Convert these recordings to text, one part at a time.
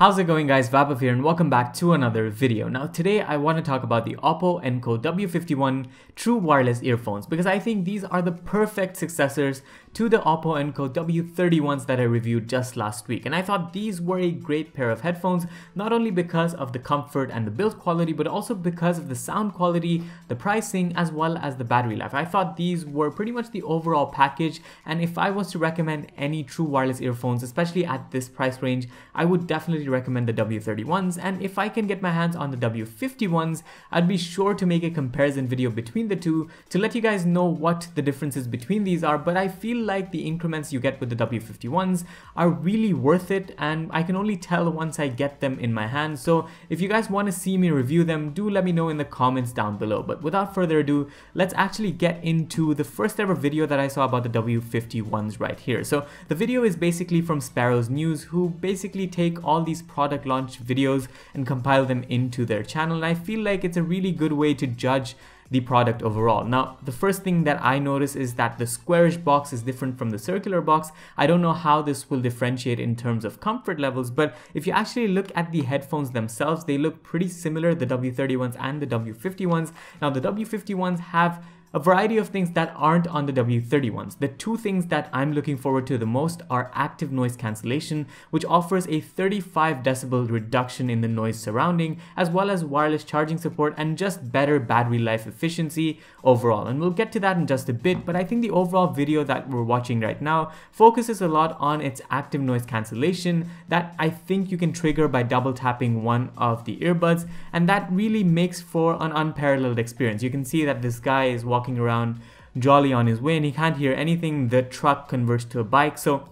How's it going guys, Vaibhav here and welcome back to another video. Now today I want to talk about the Oppo Enco W51 true wireless earphones because I think these are the perfect successors to the Oppo Enco W31s that I reviewed just last week. And I thought these were a great pair of headphones not only because of the comfort and the build quality but also because of the sound quality, the pricing as well as the battery life. I thought these were pretty much the overall package and if I was to recommend any true wireless earphones especially at this price range I would definitely recommend the W31s and if I can get my hands on the W51s, I'd be sure to make a comparison video between the two to let you guys know what the differences between these are. But I feel like the increments you get with the W51s are really worth it and I can only tell once I get them in my hands so if you guys want to see me review them do let me know in the comments down below but without further ado let's actually get into the first ever video that I saw about the W51s right here. So the video is basically from Sparrows News who basically take all these these product launch videos and compile them into their channel and I feel like it's a really good way to judge the product overall. Now, the first thing that I notice is that the squarish box is different from the circular box. I don't know how this will differentiate in terms of comfort levels, but if you actually look at the headphones themselves, they look pretty similar, the W31s and the W51s. Now, the W51s have a variety of things that aren't on the W31s. The two things that I'm looking forward to the most are active noise cancellation, which offers a 35 decibel reduction in the noise surrounding, as well as wireless charging support and just better battery life efficiency overall. And we'll get to that in just a bit, but I think the overall video that we're watching right now focuses a lot on its active noise cancellation that I think you can trigger by double tapping one of the earbuds, and that really makes for an unparalleled experience. You can see that this guy is walking walking around jolly on his way and he can't hear anything, the truck converts to a bike. So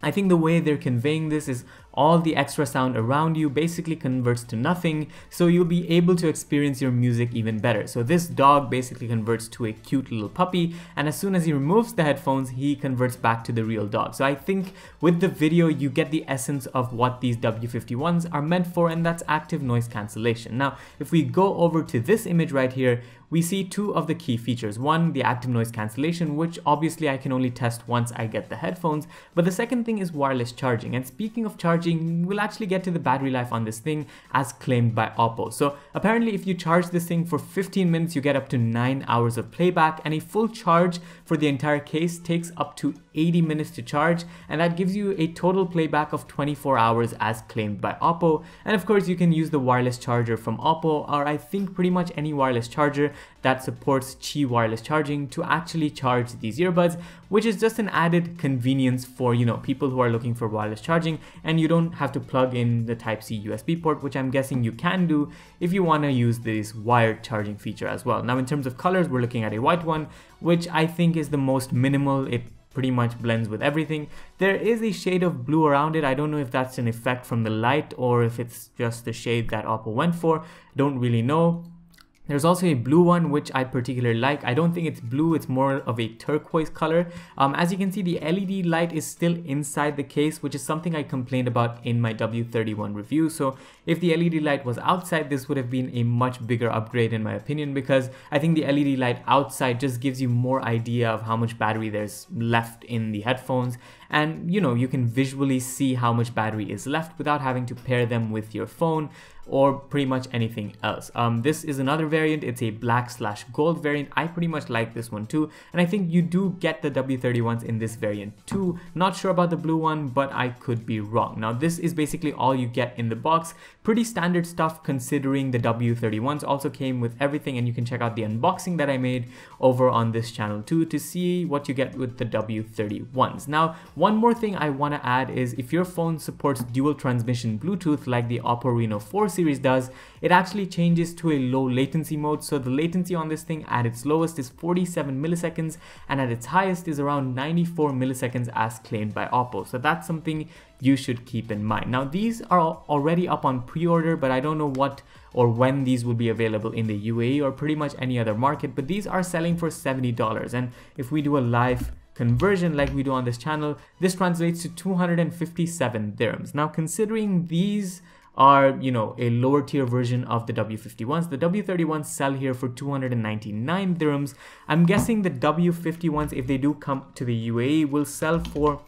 I think the way they're conveying this is all the extra sound around you basically converts to nothing so you'll be able to experience your music even better. So this dog basically converts to a cute little puppy and as soon as he removes the headphones he converts back to the real dog. So I think with the video you get the essence of what these W51s are meant for and that's active noise cancellation. Now if we go over to this image right here we see two of the key features. One, the active noise cancellation, which obviously I can only test once I get the headphones. But the second thing is wireless charging. And speaking of charging, we'll actually get to the battery life on this thing as claimed by Oppo. So apparently if you charge this thing for 15 minutes, you get up to 9 hours of playback and a full charge for the entire case takes up to 80 minutes to charge and that gives you a total playback of 24 hours as claimed by Oppo. And of course you can use the wireless charger from Oppo or I think pretty much any wireless charger that supports Qi wireless charging to actually charge these earbuds, which is just an added convenience for, you know, people who are looking for wireless charging and you don't have to plug in the Type-C USB port, which I'm guessing you can do if you want to use this wired charging feature as well. Now, in terms of colors, we're looking at a white one, which I think is the most minimal. It pretty much blends with everything. There is a shade of blue around it. I don't know if that's an effect from the light or if it's just the shade that Oppo went for. Don't really know. There's also a blue one which I particularly like. I don't think it's blue, it's more of a turquoise color. Um, as you can see, the LED light is still inside the case, which is something I complained about in my W31 review. So if the LED light was outside, this would have been a much bigger upgrade in my opinion, because I think the LED light outside just gives you more idea of how much battery there's left in the headphones. And you know, you can visually see how much battery is left without having to pair them with your phone or pretty much anything else. Um, this is another variant. It's a black slash gold variant. I pretty much like this one too. And I think you do get the W31s in this variant too. Not sure about the blue one, but I could be wrong. Now this is basically all you get in the box. Pretty standard stuff considering the W31s also came with everything and you can check out the unboxing that I made over on this channel too to see what you get with the W31s. Now, one more thing I want to add is if your phone supports dual transmission Bluetooth like the Oppo Reno 4 series does, it actually changes to a low latency mode. So the latency on this thing at its lowest is 47 milliseconds and at its highest is around 94 milliseconds as claimed by Oppo. So that's something you should keep in mind. Now these are already up on pre-order, but I don't know what or when these will be available in the UAE or pretty much any other market, but these are selling for $70. And if we do a live conversion like we do on this channel, this translates to 257 dirhams. Now considering these are, you know, a lower tier version of the W51s. The W31s sell here for 299 dirhams. I'm guessing the W51s, if they do come to the UAE, will sell for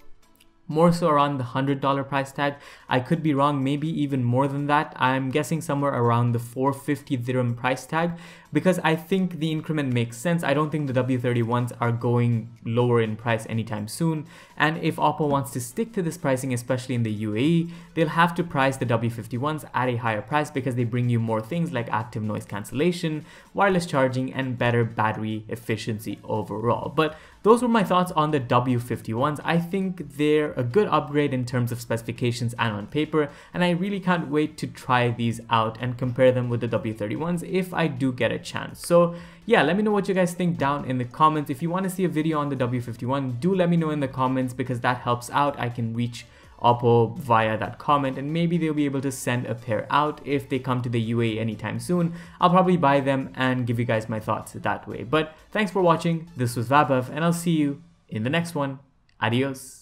more so around the $100 price tag. I could be wrong, maybe even more than that. I'm guessing somewhere around the 450 dirham price tag because I think the increment makes sense. I don't think the W31s are going lower in price anytime soon. And if Oppo wants to stick to this pricing, especially in the UAE, they'll have to price the W51s at a higher price because they bring you more things like active noise cancellation, wireless charging, and better battery efficiency overall. But those were my thoughts on the W51s. I think they're a good upgrade in terms of specifications and on paper, and I really can't wait to try these out and compare them with the W31s if I do get a chance. So yeah, let me know what you guys think down in the comments. If you want to see a video on the W51, do let me know in the comments because that helps out. I can reach Oppo via that comment and maybe they'll be able to send a pair out if they come to the UAE anytime soon. I'll probably buy them and give you guys my thoughts that way. But thanks for watching. This was Vaibhav and I'll see you in the next one. Adios.